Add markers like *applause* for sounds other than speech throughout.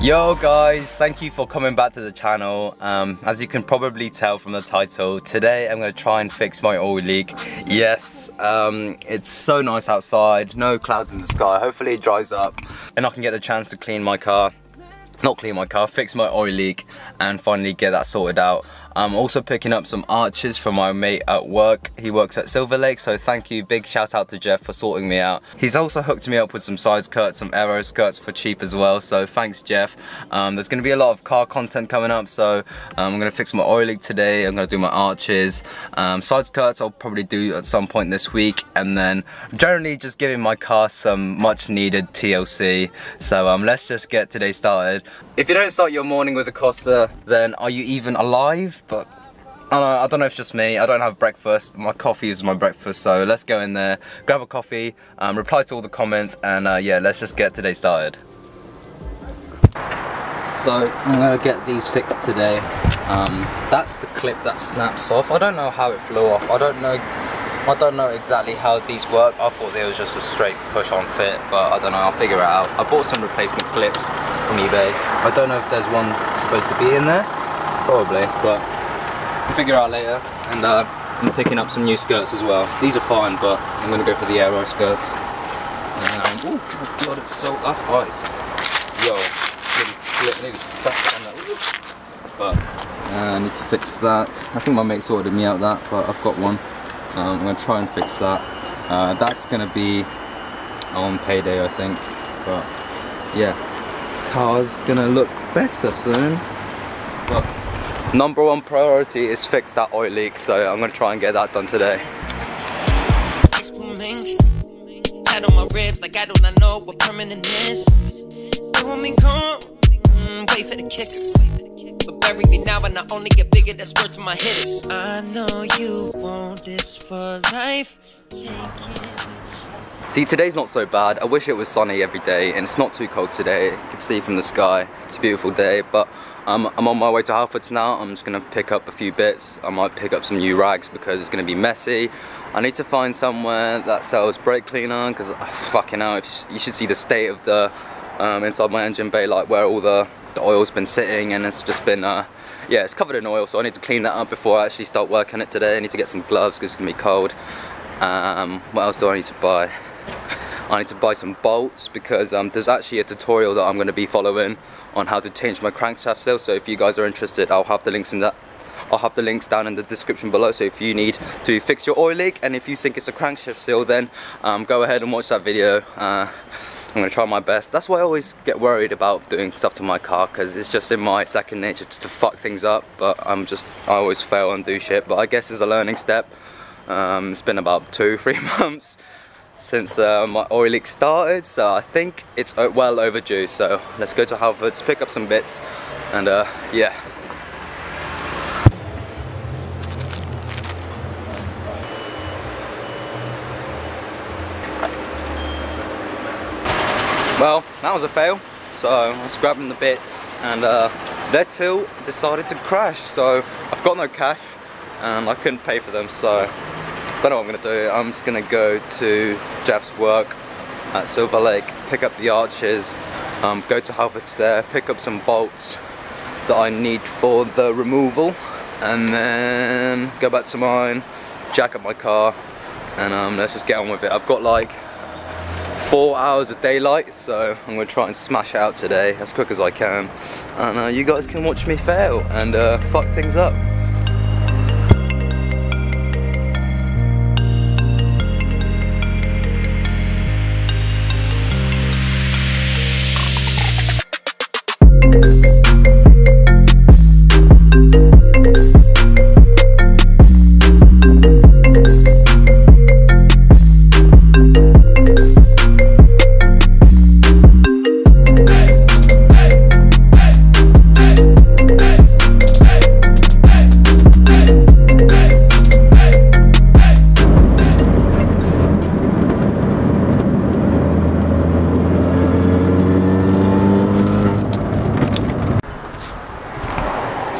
Yo guys, thank you for coming back to the channel. Um, as you can probably tell from the title, today I'm to try and fix my oil leak. Yes, um, it's so nice outside, no clouds in the sky. Hopefully it dries up and I can get the chance to clean my car. Not clean my car, fix my oil leak and finally get that sorted out. I'm also picking up some arches from my mate at work. He works at Silverlake, so thank you. Big shout out to Jeff for sorting me out. He's also hooked me up with some side skirts, some aero skirts for cheap as well, so thanks Jeff. Um, there's gonna be a lot of car content coming up, so um, I'm gonna fix my oil leak today. I'm gonna do my arches. Um, side skirts I'll probably do at some point this week, and then generally just giving my car some much needed TLC. So um, let's just get today started. If you don't start your morning with a Costa, then are you even alive? But I don't, know, I don't know if it's just me, I don't have breakfast, my coffee is my breakfast, so let's go in there, grab a coffee, um, reply to all the comments, and uh, yeah, let's just get today started. So I'm gonna get these fixed today. Um, that's the clip that snaps off. I don't know how it flew off. I don't know. I don't know exactly how these work. I thought they was just a straight push-on fit, but I don't know. I'll figure it out. I bought some replacement clips from eBay. I don't know if there's one supposed to be in there probably, but we'll figure out later. And uh, I'm picking up some new skirts as well. These are fine, but I'm gonna go for the aero skirts. Um, oh my god, it's so, that's ice. Yo, stuck on that. But uh, I need to fix that. I think my mate sorted me out that, but I've got one. Um, I'm gonna try and fix that. Uh, that's gonna be on payday, I think. But yeah, car's gonna look better soon. But Number one priority is fix that oil leak, so I'm gonna try and get that done today. Head on my ribs like I do not know what permanent is. me come, mm, wait for the kicker. But bury me now and I only get bigger, that's word to my hitters. I know you want this for life. See, today's not so bad. I wish it was sunny every day and it's not too cold today. You can see from the sky, it's a beautiful day, but I'm on my way to Halfords now. I'm just gonna pick up a few bits. I might pick up some new rags because it's gonna be messy. I need to find somewhere that sells brake cleaner because uh, fucking hell, you should see the state of the um, inside my engine bay, like where all the, the oil's been sitting and it's just been, uh, yeah, it's covered in oil. So I need to clean that up before I actually start working it today. I need to get some gloves because it's gonna be cold. Um, what else do I need to buy? I need to buy some bolts because um, there's actually a tutorial that I'm going to be following on how to change my crankshaft seal so if you guys are interested I'll have the links in that I'll have the links down in the description below. So if you need to fix your oil leak and if you think it's a crankshaft seal then um, go ahead and watch that video. Uh, I'm going to try my best. That's why I always get worried about doing stuff to my car because it's just in my second nature just to fuck things up but I'm just I always fail and do shit. But I guess it's a learning step. Um, it's been about two *laughs* three months since uh, my oil leak started so I think it's uh, well overdue. So let's go to Halfords pick up some bits and uh, yeah. Well that was a fail. So I was grabbing the bits and uh, their decided to crash. So I've got no cash and I couldn't pay for them so don't know what I'm gonna do. I'm just gonna go to Jeff's work at Silverlake, pick up the arches, um, go to Halfords there, pick up some bolts that I need for the removal, and then go back to mine, jack up my car, and um, let's just get on with it. I've got like four hours of daylight, so I'm gonna try and smash out today as quick as I can, and uh, you guys can watch me fail and uh, fuck things up.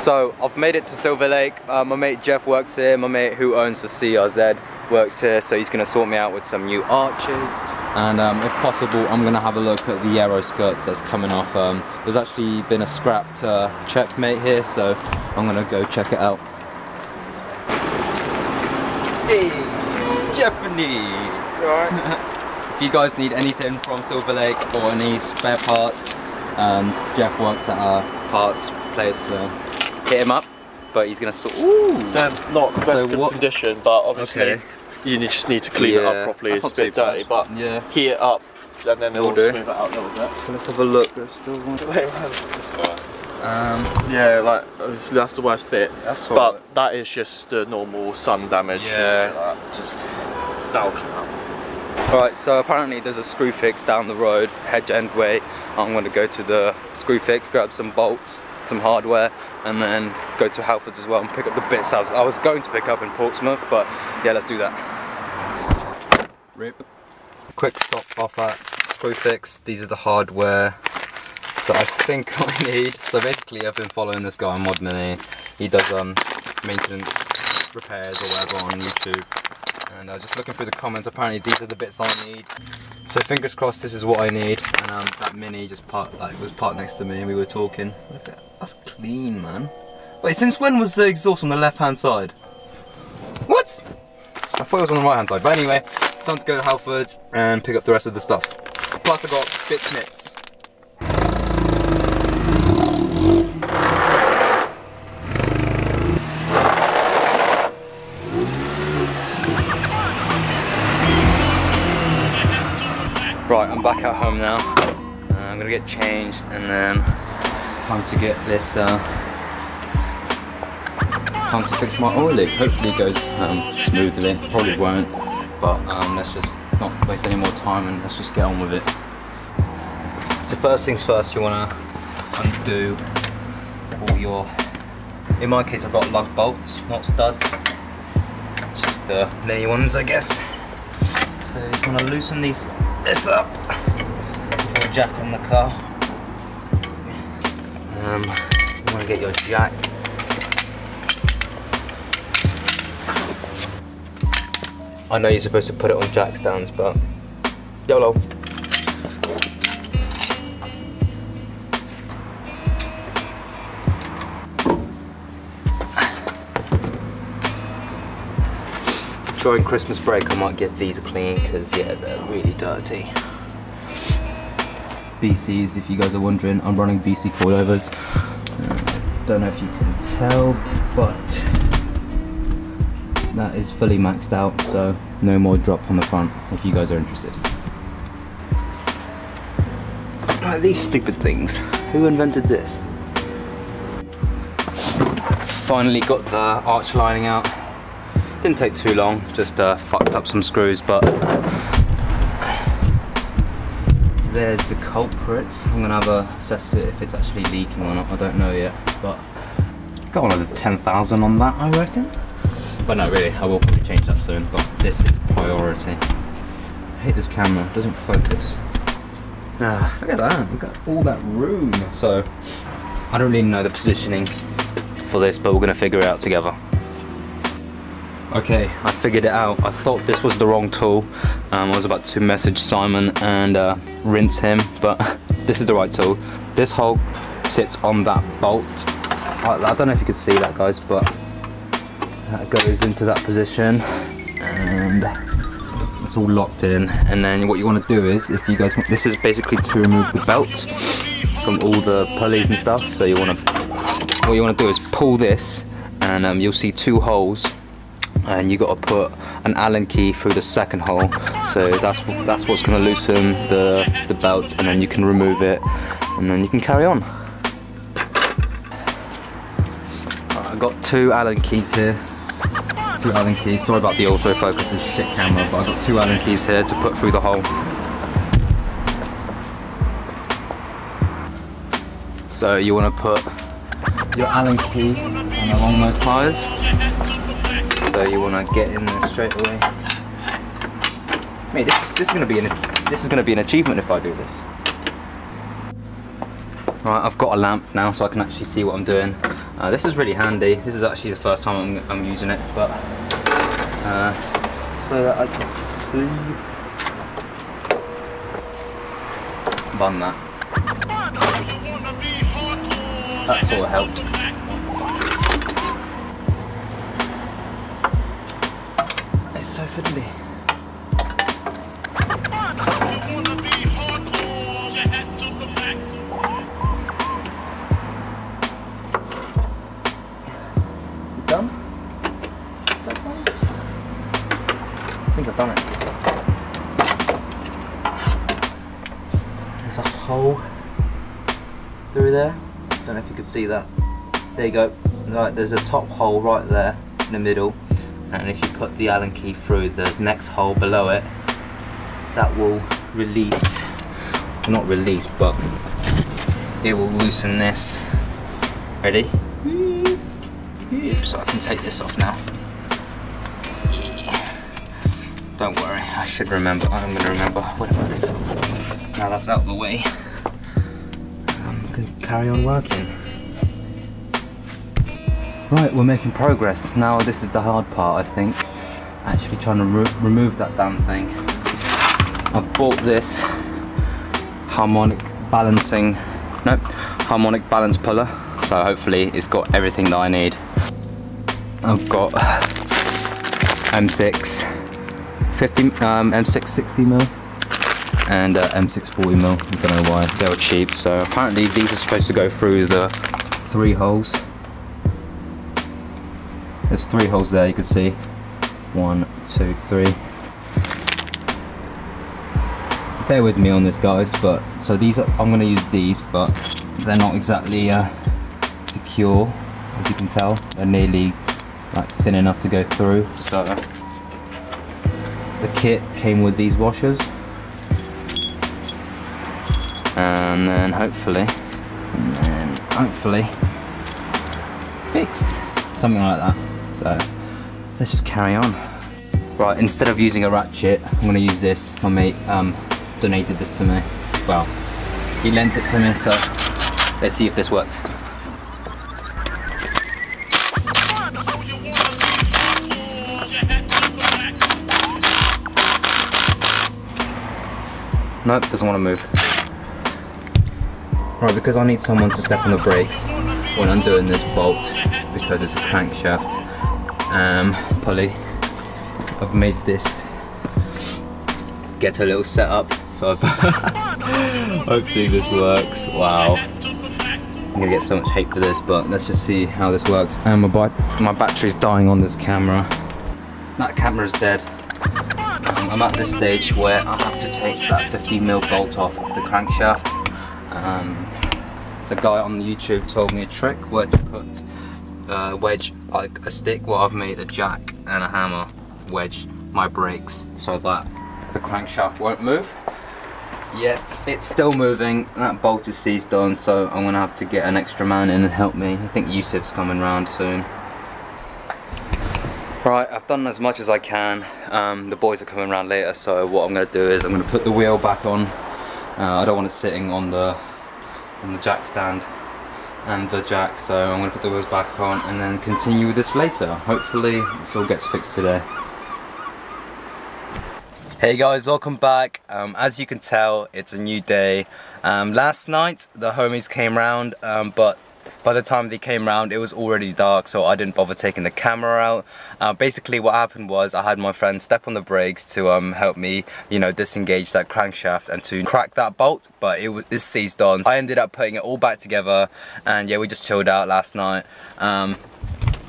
So I've made it to Silverlake. Uh, my mate Jeff works here, my mate who owns the CRZ. works here, so he's gonna sort me out with some new arches. And um, if possible, I'm gonna have a look at the aero skirts that's coming off. Um, there's actually been a scrapped uh, checkmate here, so I'm gonna go check it out. Hey, Jeffany! Right. *laughs* if you guys need anything from Silverlake or any spare parts, um, Jeff works at our parts place, so hit him up. But he's gonna sort. Ooh. They're not the best So good what- condition, but obviously Okay. you just need to clean it up properly. It's not a bit too bad. dirty, but Yeah. heat it up and then Will it'll do. smooth it out a little bit. So let's have a look. There's still one. *laughs* Um, Yeah, like obviously that's the worst bit. That's But alright. that is just the normal sun damage. Yeah. like that. Just that'll come out. Alright, so apparently there's a Screwfix down the road, Hedge End Way. I'm going to go to the Screwfix, grab some bolts, some hardware, and then go to Halfords as well and pick up the bits I was, going to pick up in Portsmouth, but yeah, let's do that. Rip. Quick stop off at Screwfix. These are the hardware that I think *laughs* I need. So basically, I've been following this guy on Mod. He does um, maintenance repairs or whatever on YouTube and I was just looking through the comments. Apparently, these are the bits I need. So fingers crossed, this is what I need. And um, that mini just like was parked next to me, and we were talking. Look at that's clean, man. Wait, since when was the exhaust on the left-hand side? What? I thought it was on the right-hand side. But anyway, time to go to Halfords and pick up the rest of the stuff. Plus, I got bits knits. Right, I'm back at home now. Uh, I'm gonna get changed and then time to get this. Uh, time to fix my oil leak. Hopefully it goes um, smoothly. Probably won't, but um, let's just not waste any more time and let's just get on with it. So first things first, you wanna undo all your. In my case, I've got lug bolts, not studs. Just the mini ones, I guess. So you to loosen these this up jack on the car. Um, you want to get your jack. I know you're supposed to put it on jack stands, but YOLO. During Christmas break, I might get these clean because yeah, they're really dirty. BCs, if you guys are wondering, I'm running BC coilovers. Uh, don't know if you can tell, but that is fully maxed out, so no more drop on the front if you guys are interested. Right, these stupid things. Who invented this? Finally got the arch lining out. Didn't take too long, just uh, fucked up some screws, but there's the culprits. I'm gonna have a assess it if it's actually leaking or not. I don't know yet, but got one of the 10,000 on that, I reckon. But no, really, I will probably change that soon. But this is priority. I hate this camera; it doesn't focus. Ah, look at that! Look at all that room. So I don't really know the positioning for this, but we're gonna figure it out together. Okay, I figured it out. I thought this was the wrong tool. Um, I was about to message Simon and uh, rinse him, but *laughs* this is the right tool. This hole sits on that bolt. I, I don't know if you can see that, guys, but that goes into that position, and it's all locked in. And then what you want to do is, if you guys want, this is basically to remove the belt from all the pulleys and stuff. So you want to, what you want to do is pull this, and um, you'll see two holes and you got to put an Allen key through the second hole. So that's that's what's going to loosen the the belt, and then you can remove it, and then you can carry on. I've got two Allen keys here. Two Allen keys. Sorry about the autofocus, is shit camera, but I've got two Allen keys here to put through the hole. So you want to put your Allen key on along those pliers. So you want to get in there straight away. Mate, this, this is going to be an this is going to be an achievement if I do this. Right, I've got a lamp now, so I can actually see what I'm doing. Uh, this is really handy. This is actually the first time I'm, I'm using it, but uh, so that I can see. Bun that. That sort of helped. It's so fiddly. Done? Is that done? I think I've done it. There's a hole through there. Don't know if you can see that. There you go. Right, there's a top hole right there in the middle, and if you put the Allen key through the next hole below it, that will release. Not release, but it will loosen this. Ready? So I can take this off now. Don't worry, I should remember. I'm gonna remember. What? Now that's out of the way. Um, I can carry on working. Right, we're making progress. Now this is the hard part, I think. Actually trying to re remove that damn thing. I've bought this harmonic balancing, no, harmonic balance puller. So hopefully it's got everything that I need. I've got M6 50, um, M6 60 mil and uh, M6 40 mil. I don't know why they were cheap. So apparently these are supposed to go through the three holes. There's three holes there. You can see one, two, three. Bear with me on this, guys. But so these are I'm going to use these, but they're not exactly uh, secure, as you can tell. They're nearly like thin enough to go through. So the kit came with these washers, and then hopefully, and then hopefully fixed, something like that. So let's just carry on. Right, instead of using a ratchet, I'm gonna use this. My mate um, donated this to me. Well, he lent it to me, so let's see if this works. Nope, doesn't want to move. Right, because I need someone to step on the brakes when I'm doing this bolt because it's a crankshaft um, pulley. I've made this get a little setup, so I've *laughs* hopefully this works. Wow. I'm gonna get so much hate for this, but let's just see how this works. And my, my battery's dying on this camera. That camera's dead. I'm at this stage where I have to take that 15mm bolt off of the crankshaft. Um, the guy on YouTube told me a trick where to put a wedge, like a stick, well I've made a jack and a hammer, wedge my brakes so that the crankshaft won't move. Yet it's still moving, that bolt is seized on so I'm to have to get an extra man in and help me. I think Yusuf's coming round soon. Right, I've done as much as I can. Um, the boys are coming around later, so what I'm to do is I'm to put the wheel back on. Uh, I don't want it sitting on the on the jack stand and the jack, so I'm going to put the wheels back on and then continue with this later. Hopefully this all gets fixed today. Hey guys, welcome back. Um, as you can tell, it's a new day. Um, last night the homies came round, um, but by the time they came round it was already dark so I didn't bother taking the camera out. Uh, basically what happened was I had my friend step on the brakes to um, help me you know disengage that crankshaft and to crack that bolt but it was it's seized on. I ended up putting it all back together and yeah we just chilled out last night um,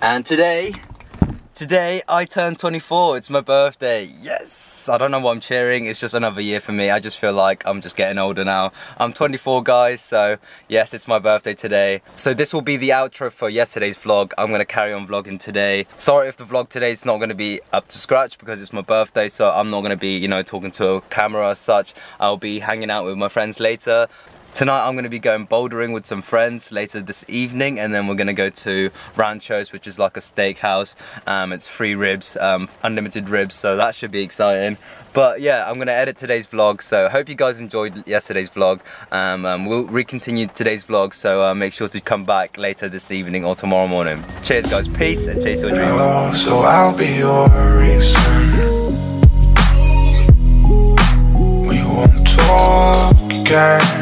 and today Today I turned 24, it's my birthday, yes! I don't know what I'm cheering, it's just another year for me, I just feel like I'm just getting older now. I'm 24 guys, so yes, it's my birthday today. So this will be the outro for yesterday's vlog, I'm gonna carry on vlogging today. Sorry if the vlog today is not gonna be up to scratch because it's my birthday, so I'm not gonna be, you know, talking to a camera as such. I'll be hanging out with my friends later. Tonight I'm going to be going bouldering with some friends later this evening and then we're going to go to Rancho's which is like a steakhouse. Um, it's free ribs, um, unlimited ribs, so that should be exciting. But yeah, I'm going to edit today's vlog, so hope you guys enjoyed yesterday's vlog. Um, um, we'll recontinue today's vlog, so uh, make sure to come back later this evening or tomorrow morning. Cheers guys, peace and chase your dreams. Hello, so I'll be your. We won't talk again